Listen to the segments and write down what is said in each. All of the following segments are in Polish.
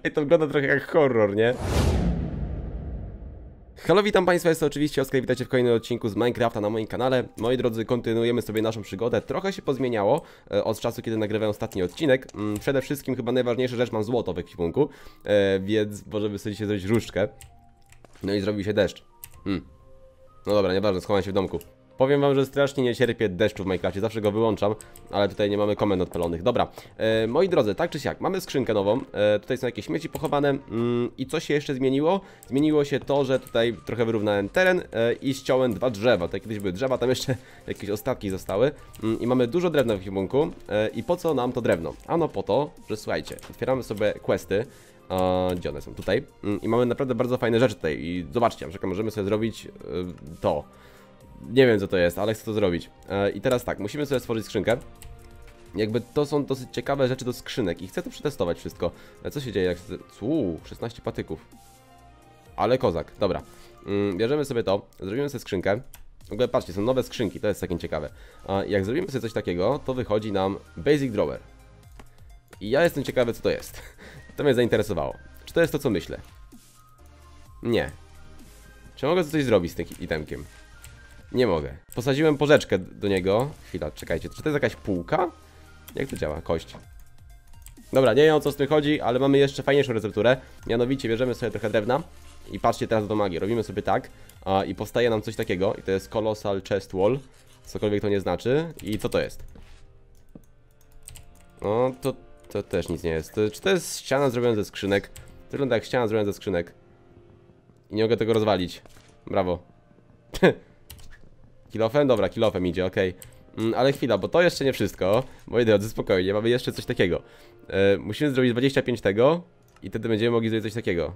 Ej, to wygląda trochę jak horror, nie? Halo, witam Państwa, jest to oczywiście Oskar, witajcie w kolejnym odcinku z Minecrafta na moim kanale. Moi drodzy, kontynuujemy sobie naszą przygodę. Trochę się pozmieniało e, od czasu, kiedy nagrywałem ostatni odcinek. Mm, Przede wszystkim chyba najważniejsza rzecz, mam złoto w ekwipunku, e, więc możemy sobie dzisiaj zrobić różdżkę. No i zrobił się deszcz. Hmm. No dobra, nieważne, schowam się w domku. Powiem wam, że strasznie nie cierpię deszczu w Minecrafcie, zawsze go wyłączam, ale tutaj nie mamy komend odpalonych. Dobra, e, moi drodzy, tak czy siak, mamy skrzynkę nową, e, tutaj są jakieś śmieci pochowane mm, i co się jeszcze zmieniło? Zmieniło się to, że tutaj trochę wyrównałem teren e, i ściąłem dwa drzewa, tutaj kiedyś były drzewa, tam jeszcze jakieś ostatki zostały mm, i mamy dużo drewna w ekwipunku e, i po co nam to drewno? Ano po to, że słuchajcie, otwieramy sobie questy, a, gdzie one są? Tutaj. Mm, I mamy naprawdę bardzo fajne rzeczy tutaj. I zobaczcie, na możemy sobie zrobić y, to. Nie wiem co to jest, ale chcę to zrobić. E, I teraz tak, musimy sobie stworzyć skrzynkę. Jakby to są dosyć ciekawe rzeczy do skrzynek i chcę to przetestować wszystko. E, Co się dzieje jak... Uuu, 16 patyków. Ale kozak, dobra. Mm, bierzemy sobie to, zrobimy sobie skrzynkę. W ogóle patrzcie, są nowe skrzynki, to jest całkiem ciekawe. Jak zrobimy sobie coś takiego, to wychodzi nam Basic Drawer. I ja jestem ciekawy co to jest. To mnie zainteresowało. Czy to jest to co myślę? Nie. Czy mogę coś zrobić z tym itemkiem? Nie mogę. Posadziłem porzeczkę do niego. Chwila, czekajcie. Czy to jest jakaś półka? Jak to działa? Kość. Dobra, nie wiem o co z tym chodzi, ale mamy jeszcze fajniejszą recepturę. Mianowicie bierzemy sobie trochę drewna i patrzcie teraz do magii. Robimy sobie tak a, i powstaje nam coś takiego i to jest Colossal Chest Wall. Cokolwiek to nie znaczy. I co to jest? No, to, to też nic nie jest. To, czy to jest ściana zrobiona ze skrzynek? To wygląda jak ściana zrobiona ze skrzynek. I nie mogę tego rozwalić. Brawo. Kilofem? Dobra, kilofem idzie, okej. Mm, ale chwila, bo to jeszcze nie wszystko. Moi drodzy, spokojnie, mamy jeszcze coś takiego. E, musimy zrobić 25 tego i wtedy będziemy mogli zrobić coś takiego.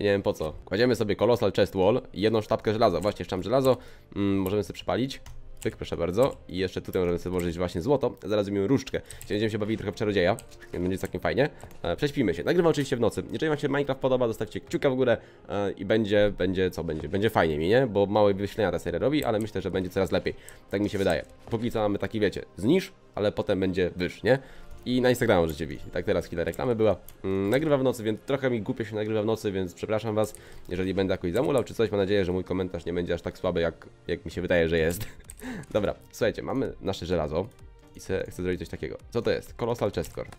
Nie wiem po co. Kładziemy sobie Colossal Chest Wall i jedną sztabkę żelaza. Właśnie, jeszcze mam żelazo. Mm, możemy sobie przepalić. Pyk, proszę bardzo. I jeszcze tutaj możemy sobie włożyć właśnie złoto. Zaraz zrobimy różdżkę. Będziemy się bawili trochę w czarodzieja. Będzie całkiem fajnie. E, prześpimy się. Nagrywam oczywiście w nocy. Jeżeli wam się Minecraft podoba, zostawcie kciuka w górę e, i będzie, będzie, co będzie? Będzie fajnie mi, nie? Bo małe wyświetlenia ta seria robi, ale myślę, że będzie coraz lepiej. Tak mi się wydaje. Póki co mamy taki, wiecie, zniż, ale potem będzie wyż, nie? I na Instagramu widzieć. Tak teraz chwilę reklamy była. Mm, nagrywa w nocy, więc trochę mi głupio się nagrywa w nocy, więc przepraszam was, jeżeli będę jakoś zamulał czy coś. Mam nadzieję, że mój komentarz nie będzie aż tak słaby, jak, jak mi się wydaje, że jest. Dobra, słuchajcie, mamy nasze żelazo i se, chcę zrobić coś takiego. Co to jest? Colossal Chest Core.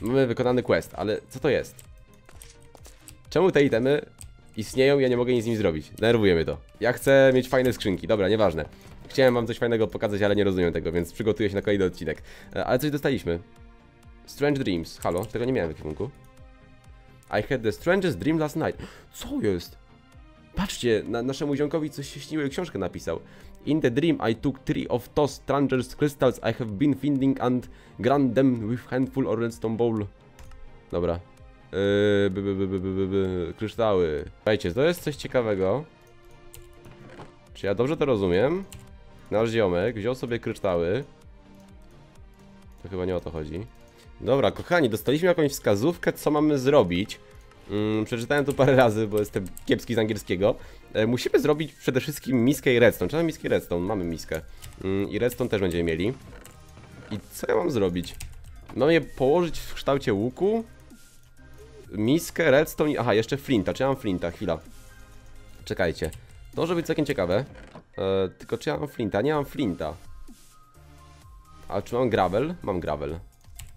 Mamy wykonany quest, ale co to jest? Czemu te itemy istnieją ja nie mogę nic z nimi zrobić? Denerwuje mnie to. Ja chcę mieć fajne skrzynki, dobra, nieważne. Chciałem wam coś fajnego pokazać, ale nie rozumiem tego, więc przygotuję się na kolejny odcinek. E, Ale coś dostaliśmy. Strange Dreams. Halo, tego nie miałem w ekwipunku. I had the strangest dream last night. Co jest? Patrzcie, na, naszemu ziomkowi coś się śniło i książkę napisał. In the dream I took three of those strangest crystals I have been finding and grant them with handful or redstone bowl. Dobra. Yy, by, by, by. Kryształy. Słuchajcie, to jest coś ciekawego. Czy ja dobrze to rozumiem? Nasz ziomek wziął sobie kryształy. To chyba nie o to chodzi. Dobra, kochani, dostaliśmy jakąś wskazówkę, co mamy zrobić. Mm, przeczytałem to parę razy, bo jestem kiepski z angielskiego. E, musimy zrobić przede wszystkim miskę i redstone. Czy mamy miskę i redstone? Mamy miskę. Mm, I redstone też będziemy mieli. I co ja mam zrobić? Mam je położyć w kształcie łuku? Miskę, redstone i... Aha, jeszcze flinta. Czy ja mam flinta? Chwila. Czekajcie. To może być całkiem ciekawe. E, tylko czy ja mam flinta? Nie mam flinta. A czy mam gravel? Mam gravel.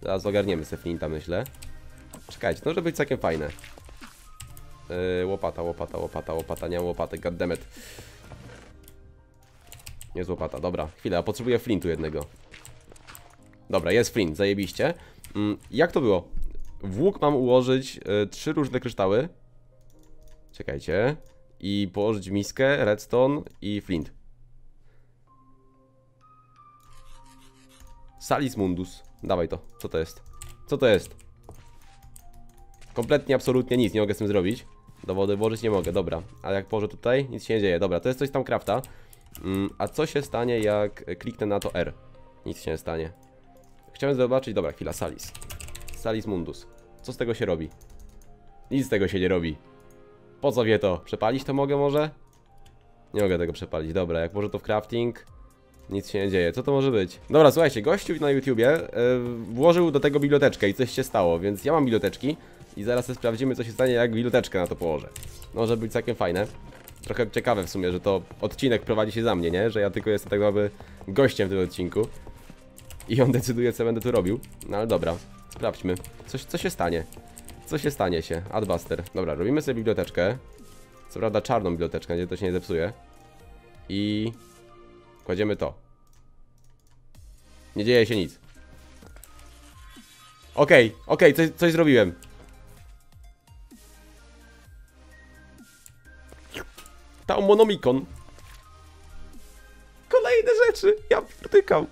Zaraz ogarniemy sobie flinta, myślę. Czekajcie, to może być całkiem fajne. E, łopata, łopata, łopata, łopata, nie mam łopaty, goddammit. Nie jest łopata, dobra. Chwilę, ja potrzebuję flintu jednego. Dobra, jest flint, zajebiście. Mm, jak to było? W łuk mam ułożyć y, trzy różne kryształy. Czekajcie i położyć miskę, redstone i flint. Salis Mundus. Dawaj to. Co to jest? Co to jest? Kompletnie, absolutnie nic nie mogę z tym zrobić. Do wody włożyć nie mogę, dobra. Ale jak położę tutaj, nic się nie dzieje. Dobra, to jest coś tam crafta. Mm, a co się stanie, jak kliknę na to R? Nic się nie stanie. Chciałem zobaczyć, dobra, chwila, Salis. Salis Mundus. Co z tego się robi? Nic z tego się nie robi. Po co wie to? Przepalić to mogę może? Nie mogę tego przepalić, dobra, jak może to w crafting Nic się nie dzieje. Co to może być? Dobra, słuchajcie, gościu na YouTubie e, włożył do tego biblioteczkę i coś się stało, więc ja mam biblioteczki i zaraz sprawdzimy, co się stanie, jak biblioteczkę na to położę. Może być całkiem fajne. Trochę ciekawe w sumie, że to odcinek prowadzi się za mnie, nie? Że ja tylko jestem tak jakby gościem w tym odcinku. I on decyduje, co będę tu robił. No ale dobra, sprawdźmy. Coś, co się stanie? Co się stanie się? Adbuster. Dobra, robimy sobie biblioteczkę. Co prawda czarną biblioteczkę, gdzie to się nie zepsuje. I... Kładziemy to. Nie dzieje się nic. Okej, okej, coś, coś zrobiłem. Taumonomikon. Kolejne rzeczy. Ja wtykam.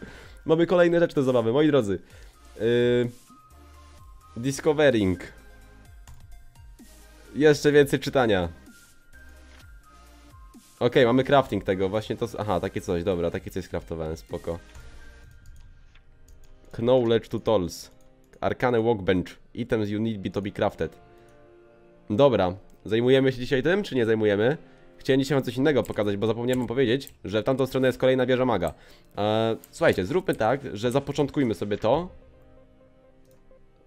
Mamy kolejne rzeczy do zabawy, moi drodzy. Yy... Discovering. Jeszcze więcej czytania. Okej, mamy crafting tego, właśnie to... Aha, takie coś, dobra, takie coś skraftowałem, spoko. Knowledge tutorials. Arcane workbench. Items you need be to be crafted. Dobra, zajmujemy się dzisiaj tym, czy nie zajmujemy? Chciałem dzisiaj wam coś innego pokazać, bo zapomniałem powiedzieć, że w tamtą stronę jest kolejna wieża maga. Eee, słuchajcie, zróbmy tak, że zapoczątkujmy sobie to.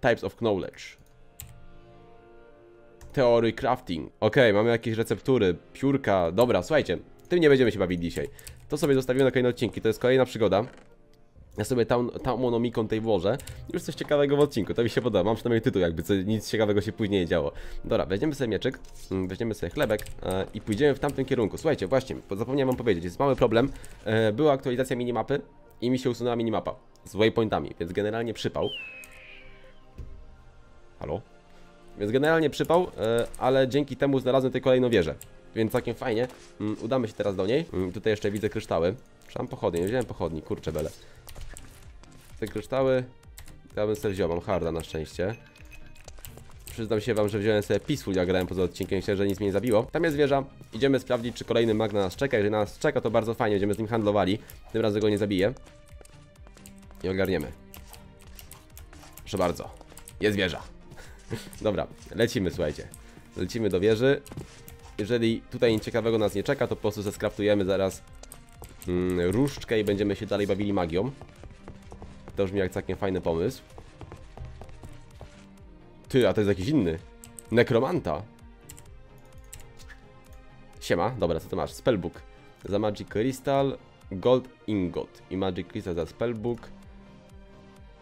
Types of knowledge. Theory crafting. Okej, mamy jakieś receptury, piórka. Dobra, słuchajcie, tym nie będziemy się bawić dzisiaj. To sobie zostawimy na kolejne odcinki, to jest kolejna przygoda. Ja sobie tam, tam monomikon tej włożę. Już coś ciekawego w odcinku, to mi się podoba. Mam przynajmniej tytuł, jakby co, nic ciekawego się później nie działo. Dobra, weźmiemy sobie mieczyk, mm, weźmiemy sobie chlebek e, i pójdziemy w tamtym kierunku. Słuchajcie, właśnie, zapomniałem wam powiedzieć, jest mały problem. E, była aktualizacja minimapy i mi się usunęła minimapa z waypointami, więc generalnie przypał. Halo? Więc generalnie przypał, e, ale dzięki temu znalazłem tutaj kolejną wieżę. Więc całkiem fajnie. Mm, udamy się teraz do niej. Mm, tutaj jeszcze widzę kryształy. Trzymam pochodnie, nie wziąłem pochodni, kurczę bele. Te kryształy, ja bym sobie wziął, mam harda na szczęście. Przyznam się wam, że wziąłem sobie Peaceful, jak grałem poza odcinkiem, myślę, że nic mnie nie zabiło. Tam jest wieża, idziemy sprawdzić, czy kolejny mag na nas czeka. Jeżeli na nas czeka, to bardzo fajnie, będziemy z nim handlowali. Tym razem go nie zabiję. I ogarniemy. Proszę bardzo. Jest wieża. Dobra, lecimy, słuchajcie. Lecimy do wieży. Jeżeli tutaj nic ciekawego nas nie czeka, to po prostu zeskraftujemy zaraz mm, różdżkę i będziemy się dalej bawili magią. To brzmi jak całkiem fajny pomysł. Ty, a to jest jakiś inny. Nekromanta. Siema, dobra, co ty masz? Spellbook. Za Magic Crystal, Gold Ingot i Magic Crystal za Spellbook.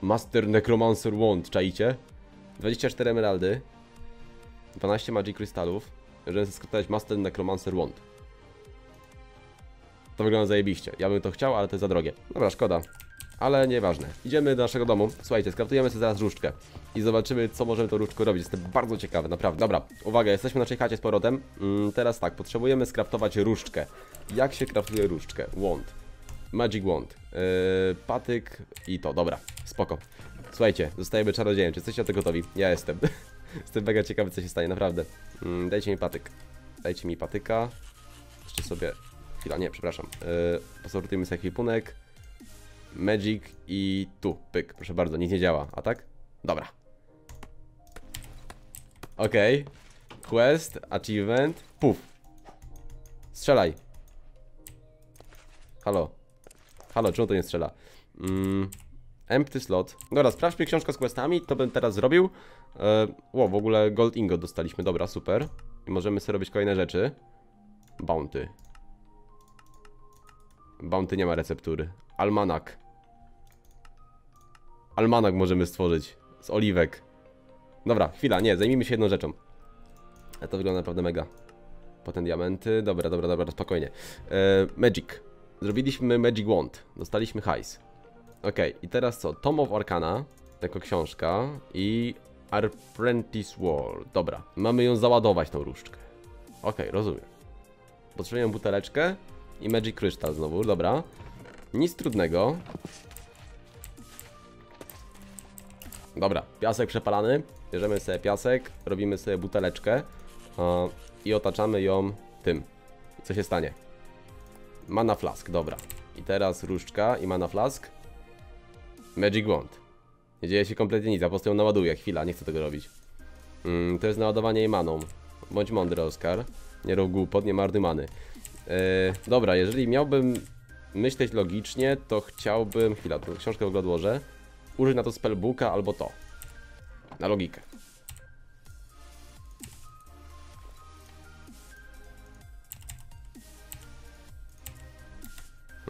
Master Necromancer Wand, czaicie? 24 emeraldy. 12 Magic Crystalów. Żeby skrytować Master Necromancer Wand. To wygląda zajebiście. Ja bym to chciał, ale to jest za drogie. Dobra, szkoda. Ale nieważne. Idziemy do naszego domu. Słuchajcie, skraftujemy sobie zaraz różdżkę. I zobaczymy, co możemy tą różdżką robić. Jestem bardzo ciekawy, naprawdę. Dobra, uwaga, jesteśmy na naszej chacie z powrotem. Mm, teraz tak, potrzebujemy skraftować różdżkę. Jak się kraftuje różdżkę? Wand. Magic Wand. Yy, patyk i to, dobra. Spoko. Słuchajcie, zostajemy czarodziejem. Czy jesteście na to gotowi? Ja jestem. jestem mega ciekawy, co się stanie, naprawdę. Mm, dajcie mi patyk. Dajcie mi patyka. Jeszcze sobie... Chwila, nie, przepraszam. Yy, posortujmy sobie ekwipunek. Magic i tu, pyk, proszę bardzo, nic nie działa, a tak? Dobra. Okej. Okay. Quest, achievement, puf. Strzelaj. Halo. Halo, czemu to nie strzela? Mm, empty slot. Dobra, sprawdźmy książkę z questami, to bym teraz zrobił. E, w ogóle gold ingot dostaliśmy, dobra, super. I możemy sobie robić kolejne rzeczy. Bounty. Bounty nie ma receptury. Almanak. Almanak możemy stworzyć. Z oliwek. Dobra, chwila, nie, zajmijmy się jedną rzeczą. A to wygląda naprawdę mega. Potem diamenty. Dobra, dobra, dobra, spokojnie. E, magic. Zrobiliśmy Magic Wand. Dostaliśmy hajs. Ok, i teraz co? Tom of Arcana jako książka i Apprentice World. Dobra, mamy ją załadować tą różdżkę. Ok, rozumiem. Potrzebujemy buteleczkę i Magic Crystal znowu, dobra. Nic trudnego. Dobra, piasek przepalany. Bierzemy sobie piasek, robimy sobie buteleczkę uh, i otaczamy ją tym. Co się stanie? Mana flask, dobra. I teraz różdżka i mana flask. Magic Wand. Nie dzieje się kompletnie nic, ja po prostu ją naładuję. Chwila, nie chcę tego robić. Mm, to jest naładowanie jej maną. Bądź mądry, Oskar. Nie rób głupot, nie marnuj many. Yy, dobra, jeżeli miałbym myśleć logicznie, to chciałbym... Chwila, to książkę w ogóle odłożę. Użyć na to spellbooka albo to. Na logikę.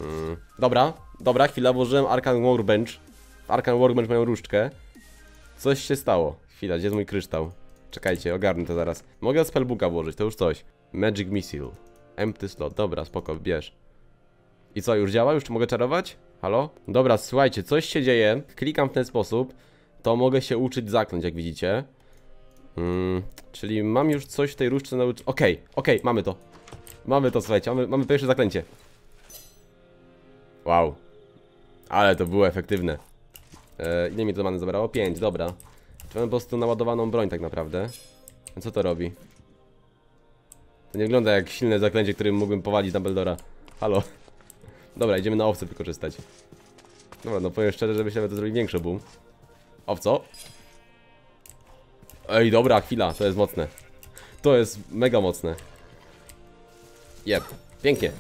Mm, dobra, dobra, chwila, włożyłem Arkan Workbench. Arkan Workbench mają różdżkę. Coś się stało. Chwila, gdzie jest mój kryształ? Czekajcie, ogarnę to zaraz. Mogę spellbooka włożyć, to już coś. Magic Missile. Empty slot, dobra, spoko, bierz. I co, już działa? Już mogę czarować? Halo? Dobra, słuchajcie, coś się dzieje. Klikam w ten sposób. To mogę się uczyć zakląć, jak widzicie. Mm, czyli mam już coś w tej różdżce nauczyć. Okej, okej, mamy to. Mamy to, słuchajcie, mamy, mamy pierwsze zaklęcie. Wow. Ale to było efektywne. E, ile mi to many zabrało? 5, dobra. Czy mam po prostu naładowaną broń tak naprawdę? A co to robi? To nie wygląda jak silne zaklęcie, którym mógłbym powalić Dumbledora. Halo. Dobra, idziemy na owce wykorzystać. Dobra, no powiem szczerze, że myślę, że to zrobi większy boom. Owco? Ej, dobra, chwila, to jest mocne. To jest mega mocne. Jep, pięknie.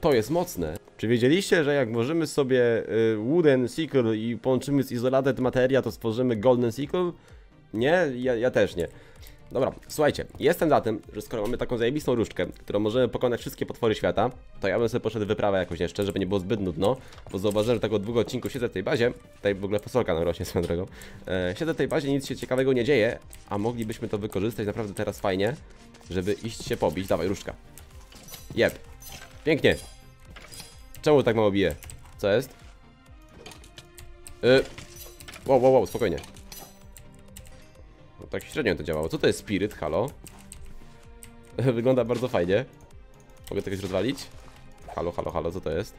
To jest mocne. Czy wiedzieliście, że jak możemy sobie y, Wooden Sickle i połączymy z Isolated Materia, to stworzymy Golden Sickle? Nie? Ja, ja też nie. Dobra, słuchajcie, jestem za tym, że skoro mamy taką zajebistą różdżkę, którą możemy pokonać wszystkie potwory świata, to ja bym sobie poszedł wyprawę jakoś jeszcze, żeby nie było zbyt nudno, bo zauważyłem, że tak od długo odcinku siedzę w tej bazie, tutaj w ogóle fasolka nam rośnie swoją drogą, e, siedzę w tej bazie, nic się ciekawego nie dzieje, a moglibyśmy to wykorzystać naprawdę teraz fajnie, żeby iść się pobić. Dawaj, różdżka. Jeb. Pięknie. Czemu tak mało bije? Co jest? Y wow, wow, wow, spokojnie. No, tak średnio to działało. Co to jest spirit? Halo? Wygląda bardzo fajnie. Mogę to rozwalić? Halo, halo, halo, co to jest?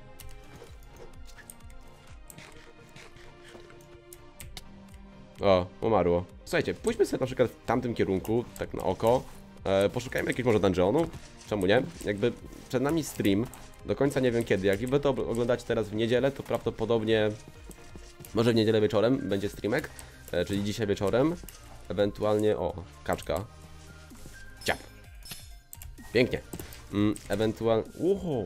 O, umarło. Słuchajcie, pójdźmy sobie na przykład w tamtym kierunku, tak na oko. E, poszukajmy jakiegoś może dungeonu. Czemu nie? Jakby przed nami stream. Do końca nie wiem kiedy. Jak wy to oglądacie teraz w niedzielę, to prawdopodobnie może w niedzielę wieczorem będzie streamek, e, czyli dzisiaj wieczorem. Ewentualnie, o, kaczka. Ciap. Pięknie. Mm, ewentualnie, uho,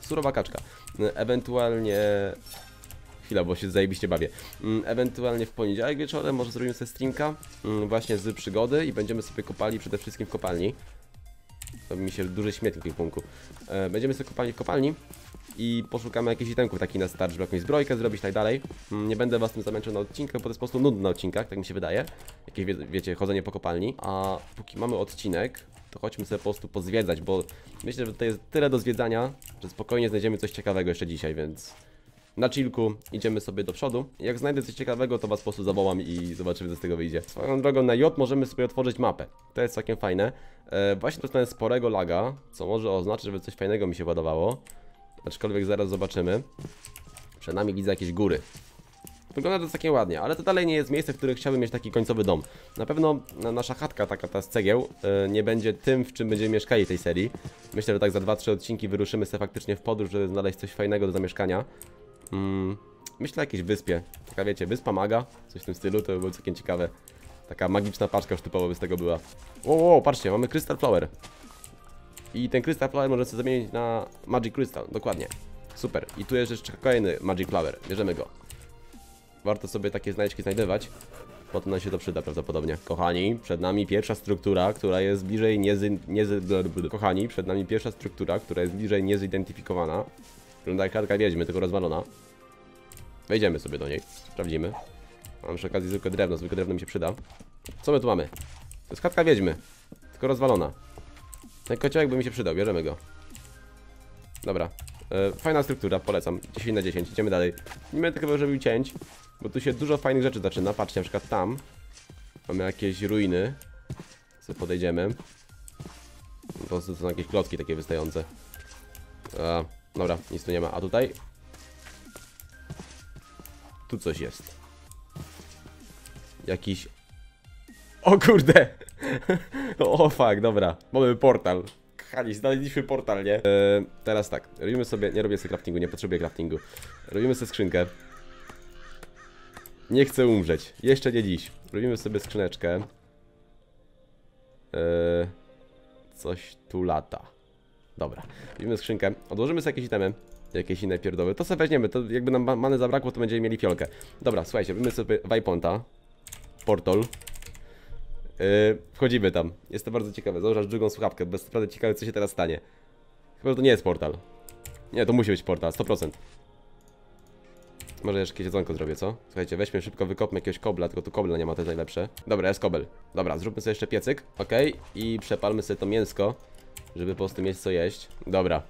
surowa kaczka. Mm, Ewentualnie, chwila, bo się zajebiście bawię. Mm, Ewentualnie w poniedziałek wieczorem może zrobimy sobie streamka właśnie z przygody i będziemy sobie kopali przede wszystkim w kopalni. To mi się duży śmietnik w punku. E, będziemy sobie kopali w kopalni i poszukamy jakichś itemków taki na start, żeby jakąś zbrojkę zrobić i tak dalej. Mm, Nie będę was tym zamęczał na odcinkach, bo to jest po prostu nudny na odcinkach, tak mi się wydaje. Jakieś, wie, wiecie, chodzenie po kopalni. A póki mamy odcinek, to chodźmy sobie po prostu pozwiedzać, bo myślę, że tutaj jest tyle do zwiedzania, że spokojnie znajdziemy coś ciekawego jeszcze dzisiaj, więc na chillku idziemy sobie do przodu. Jak znajdę coś ciekawego, to was po prostu zawołam i zobaczymy, co z tego wyjdzie. Swoją drogą na J możemy sobie otworzyć mapę. To jest całkiem fajne. E, właśnie dostałem sporego laga, co może oznaczać, że coś fajnego mi się ładowało. Aczkolwiek zaraz zobaczymy. Przed nami widzę jakieś góry. Wygląda to takie ładnie, ale to dalej nie jest miejsce, w którym chciałbym mieć taki końcowy dom. Na pewno na- nasza chatka, taka ta z cegieł, e, nie będzie tym, w czym będziemy mieszkali tej serii. Myślę, że tak za 2-3 odcinki wyruszymy sobie faktycznie w podróż, żeby znaleźć coś fajnego do zamieszkania. Mm, myślę o jakiejś wyspie. Taka wiecie, wyspa maga, coś w tym stylu, to by było całkiem ciekawe. Taka magiczna paczka już typowo by z tego była. Wow, wow, patrzcie, mamy Crystal Flower. I ten Crystal Flower możemy sobie zamienić na Magic Crystal, dokładnie. Super. I tu jest jeszcze kolejny Magic Flower, bierzemy go. Warto sobie takie znajdźki znajdywać, potem nam się to przyda prawdopodobnie. Kochani, przed nami pierwsza struktura, która jest bliżej niezy... niezy... Kochani, przed nami pierwsza struktura, która jest bliżej niezidentyfikowana. Wygląda jak kartka wiedźmy, tylko rozwalona. Wejdziemy sobie do niej, sprawdzimy. Mam przy okazji zwykłe drewno, zwykłe drewno mi się przyda. Co my tu mamy? To jest chatka wiedźmy, tylko rozwalona. Ten kociołek by mi się przydał, bierzemy go. Dobra. E, fajna struktura, polecam. 10 na 10, idziemy dalej. Nie będę chyba zrobił cięć, bo tu się dużo fajnych rzeczy zaczyna. Patrzcie, na przykład tam mamy jakieś ruiny. Co podejdziemy. Po prostu są jakieś klocki takie wystające. A, dobra, nic tu nie ma. A tutaj? Tu coś jest. Jakiś... O kurde! o fuck, dobra. Mamy portal. Kochani, znaleźliśmy portal, nie? E, teraz tak, robimy sobie, nie robię sobie craftingu, nie potrzebuję craftingu. Robimy sobie skrzynkę. Nie chcę umrzeć, jeszcze nie dziś. Robimy sobie skrzyneczkę. E, coś tu lata. Dobra, weźmiemy skrzynkę, odłożymy sobie jakieś itemy, jakieś inne pierdoły. To sobie weźmiemy, to jakby nam ma- many zabrakło, to będziemy mieli fiolkę. Dobra, słuchajcie, robimy sobie Wayponta, portal. Yy, wchodzimy tam. Jest to bardzo ciekawe. Założasz drugą słuchawkę, jest naprawdę ciekawe, co się teraz stanie. Chyba, że to nie jest portal. Nie, to musi być portal, 100%. Może jeszcze jakieś jedzonko zrobię, co? Słuchajcie, weźmy szybko, wykopmy jakiegoś kobla, tylko tu kobla nie ma, to jest najlepsze. Dobra, jest kobel. Dobra, zróbmy sobie jeszcze piecyk, ok? I przepalmy sobie to mięsko, żeby po prostu mieć co jeść. Dobra.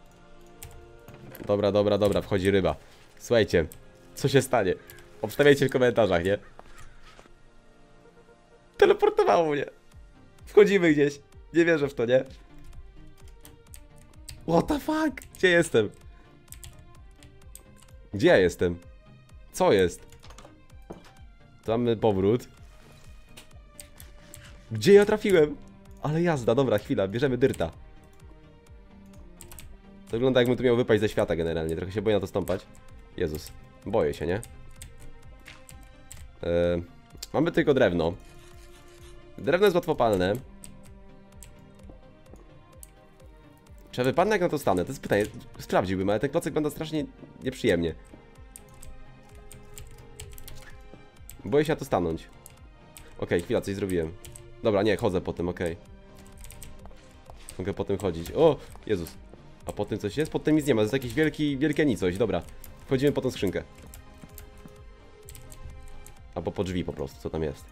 Dobra, dobra, dobra, wchodzi ryba. Słuchajcie, co się stanie? Obstawiajcie w komentarzach, nie? Teleportowało mnie. Wchodzimy gdzieś. Nie wierzę w to, nie? What the fuck? Gdzie jestem? Gdzie ja jestem? Co jest? Tu mamy powrót. Gdzie ja trafiłem? Ale jazda, dobra, chwila, bierzemy dyrta. To wygląda jakbym tu miał wypaść ze świata generalnie, trochę się boję na to stąpać. Jezus, boję się, nie? Eee, mamy tylko drewno. Drewno jest łatwopalne. Czy ja wypadnę jak na to stanę? To jest pytanie. Sprawdziłbym, ale ten klocek wygląda strasznie nieprzyjemnie. Boję się na to stanąć. Okej, chwila, coś zrobiłem. Dobra, nie, chodzę po tym, okej. Mogę po tym chodzić. O, Jezus. A po tym coś jest? Pod tym nic nie ma, to jest jakiś wielki, wielkie nicość, dobra. Wchodzimy po tą skrzynkę. Albo po drzwi po prostu, co tam jest.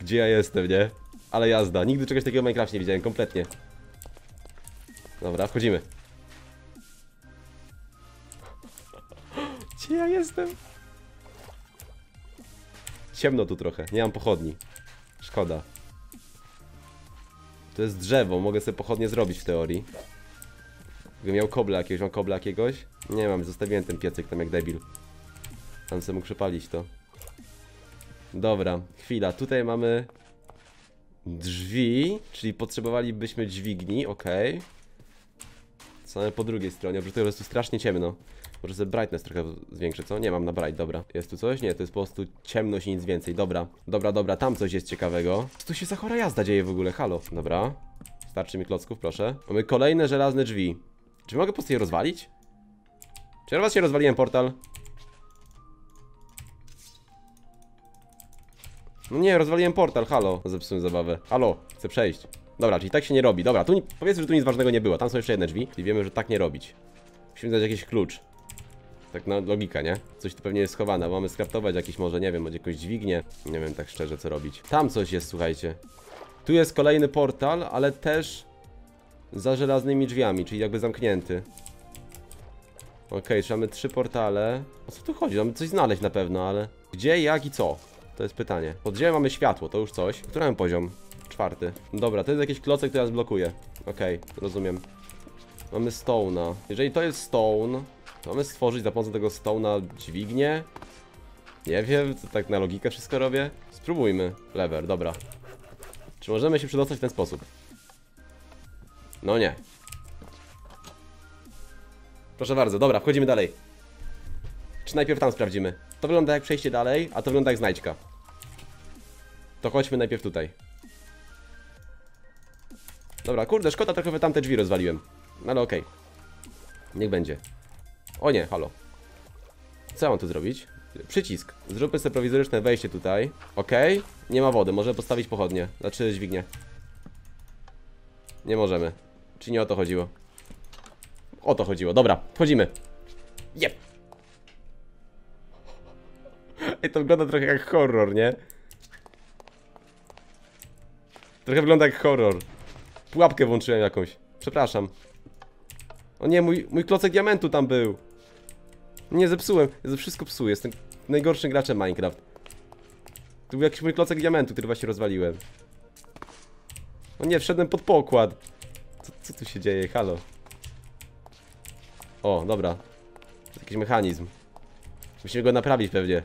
Gdzie ja jestem, nie? Ale jazda, nigdy czegoś takiego w Minecraft nie widziałem, kompletnie. Dobra, wchodzimy. Gdzie ja jestem? Ciemno tu trochę, nie mam pochodni. Szkoda. To jest drzewo, mogę sobie pochodnie zrobić w teorii. Gdybym miał kobla jakiegoś, mam kobla jakiegoś? Nie mam, zostawiłem ten piecyk tam jak debil. Tam sobie mógł przepalić to. Dobra, chwila, tutaj mamy drzwi, czyli potrzebowalibyśmy dźwigni, okej. Co mamy po drugiej stronie, oprócz tego jest tu strasznie ciemno. Może sobie brightness trochę zwiększę, co? Nie, mam na bright, dobra. Jest tu coś? Nie, to jest po prostu ciemność i nic więcej, dobra. Dobra, dobra, tam coś jest ciekawego. Co tu się za chora jazda dzieje w ogóle, halo? Dobra. Starczy mi klocków, proszę. Mamy kolejne żelazne drzwi. Czy mogę po prostu je rozwalić? Czy raz się rozwaliłem portal? No nie, rozwaliłem portal, halo. Zepsułem zabawę. Halo, chcę przejść. Dobra, czyli tak się nie robi. Dobra, tu powiedzmy, że tu nic ważnego nie było. Tam są jeszcze jedne drzwi. I wiemy, że tak nie robić. Musimy dać jakiś klucz. Tak na logika, nie? Coś tu pewnie jest schowane. Mamy skraftować jakiś może, nie wiem, może jakąś dźwignię. Nie wiem tak szczerze, co robić. Tam coś jest, słuchajcie. Tu jest kolejny portal, ale też za żelaznymi drzwiami, czyli jakby zamknięty. Okej, czy mamy trzy portale? O co tu chodzi? Mamy coś znaleźć na pewno, ale... Gdzie, jak i co? To jest pytanie. Pod mamy światło, to już coś. Który mamy poziom? Czwarty. Dobra, to jest jakiś klocek, który nas blokuje. Okej, rozumiem. Mamy stone'a. Jeżeli to jest stone, to mamy stworzyć za pomocą tego stone'a dźwignię? Nie wiem, co tak na logikę wszystko robię. Spróbujmy. Lever, dobra. Czy możemy się przedostać w ten sposób? No nie. Proszę bardzo, dobra, wchodzimy dalej. Czy najpierw tam sprawdzimy? To wygląda jak przejście dalej, a to wygląda jak znajdźka. To chodźmy najpierw tutaj. Dobra, kurde, szkoda, trochę tamte drzwi rozwaliłem. No ale okej. Niech będzie. O nie, halo. Co ja mam tu zrobić? Przycisk. Zróbmy sobie prowizoryczne wejście tutaj. Okej. Nie ma wody, możemy postawić pochodnie. Znaczy dźwignię. Nie możemy. Czy nie o to chodziło? O to chodziło. Dobra, wchodzimy. Jep. Ej, to wygląda trochę jak horror, nie? Trochę wygląda jak horror. Pułapkę włączyłem jakąś. Przepraszam. O nie, mój, mój klocek diamentu tam był. Nie, zepsułem. Ja wszystko psuję. Jestem najgorszym graczem Minecraft. Tu był jakiś mój klocek diamentu, który właśnie rozwaliłem. O nie, wszedłem pod pokład. Co, co tu się dzieje? Halo. O, dobra. To jakiś mechanizm. Musimy go naprawić pewnie.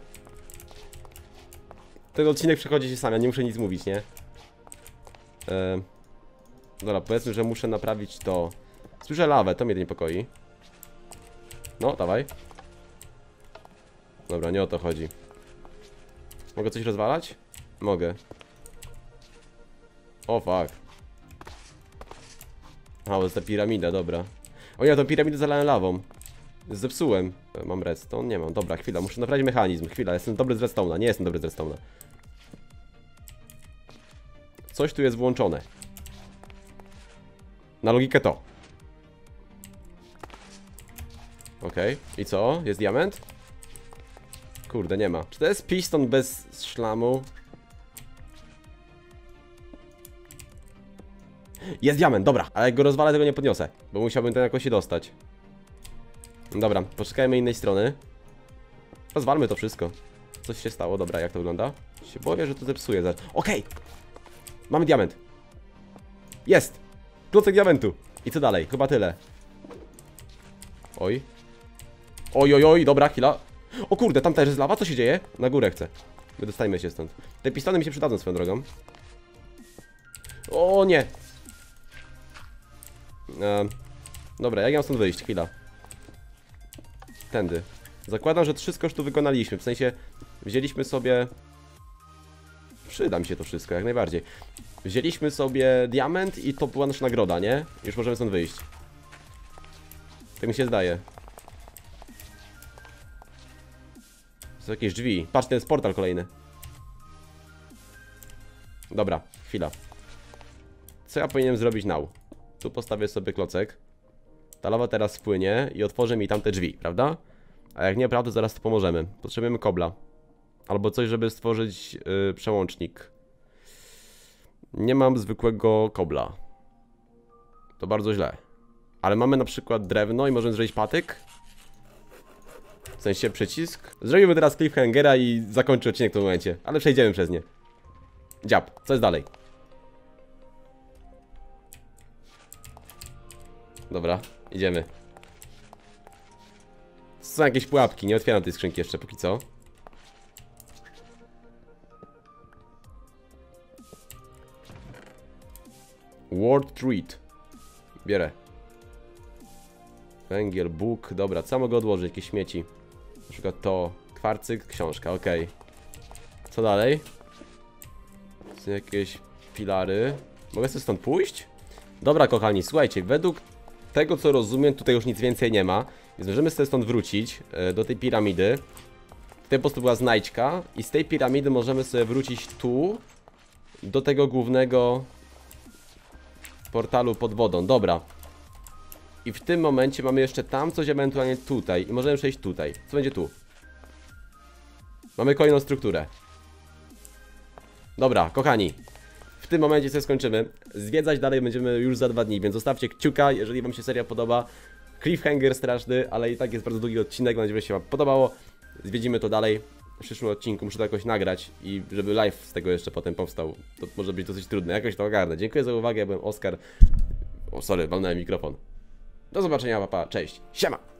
Ten odcinek przechodzi się sam, ja nie muszę nic mówić, nie? Eee, dobra, powiedzmy, że muszę naprawić to. Słyszę lawę, to mnie niepokoi. No, dawaj. Dobra, nie o to chodzi. Mogę coś rozwalać? Mogę. O, fuck. A, to jest ta piramida, dobra. O ja tą piramidę zalałem lawą. Zepsułem. E, Mam redstone? Nie mam. Dobra, chwila, muszę naprawić mechanizm. Chwila, jestem dobry z redstone'a. Nie jestem dobry z redstone'a. Coś tu jest włączone. Na logikę to. Okej. I co? Jest diament? Kurde, nie ma. Czy to jest piston bez szlamu? Jest diament, dobra. Ale jak go rozwalę, tego nie podniosę. Bo musiałbym ten jakoś się dostać. Dobra, poczekajmy innej strony. Rozwalmy to wszystko. Coś się stało, dobra, jak to wygląda? Się boję, że to zepsuje. Okej! Mamy diament. Jest! Klocek diamentu. I co dalej? Chyba tyle. Oj. Oj, oj, oj, dobra, chwila. O kurde, tam też jest lawa, co się dzieje? Na górę chcę. Wydostajmy się stąd. Te pistony mi się przydadzą swoją drogą. O nie! E, dobra, jak ja mam stąd wyjść? Chwila. Tędy. Zakładam, że wszystko już tu wykonaliśmy. W sensie, wzięliśmy sobie... Przyda mi się to wszystko, jak najbardziej. Wzięliśmy sobie diament i to była nasza nagroda, nie? Już możemy stąd wyjść. Tak mi się zdaje. Są jakieś drzwi. Patrz, to jest portal kolejny. Dobra, chwila. Co ja powinienem zrobić now? Tu postawię sobie klocek. Ta lawa teraz spłynie i otworzy mi tamte drzwi, prawda? A jak nie, prawda, zaraz to pomożemy. Potrzebujemy kobla. Albo coś, żeby stworzyć yy, przełącznik. Nie mam zwykłego kobla. To bardzo źle. Ale mamy na przykład drewno i możemy zrobić patyk. W sensie przycisk. Zrobimy teraz cliffhangera i zakończę odcinek w tym momencie. Ale przejdziemy przez nie. Dziab, co jest dalej? Dobra, idziemy. Są jakieś pułapki, nie otwieram tej skrzynki jeszcze póki co. Ward Treat. Bierę. Węgiel, Bóg, dobra, co mogę odłożyć? Jakieś śmieci. Na przykład to, kwarcyk, książka, ok. Co dalej? Są jakieś filary. Mogę sobie stąd pójść? Dobra, kochani, słuchajcie, według tego co rozumiem, tutaj już nic więcej nie ma. Więc możemy sobie stąd wrócić e, do tej piramidy. Tutaj po prostu była znajdźka i z tej piramidy możemy sobie wrócić tu do tego głównego portalu pod wodą. Dobra. I w tym momencie mamy jeszcze tam coś ewentualnie tutaj i możemy przejść tutaj. Co będzie tu? Mamy kolejną strukturę. Dobra, kochani. W tym momencie sobie skończymy. Zwiedzać dalej będziemy już za dwa dni, więc zostawcie kciuka, jeżeli wam się seria podoba. Cliffhanger straszny, ale i tak jest bardzo długi odcinek, mam nadzieję, że się wam podobało. Zwiedzimy to dalej. W przyszłym odcinku muszę to jakoś nagrać i żeby live z tego jeszcze potem powstał, to może być dosyć trudne. Jakoś to ogarnę. Dziękuję za uwagę, ja byłem Oskar. O, sorry, walnąłem mikrofon. Do zobaczenia, papa, cześć, siema!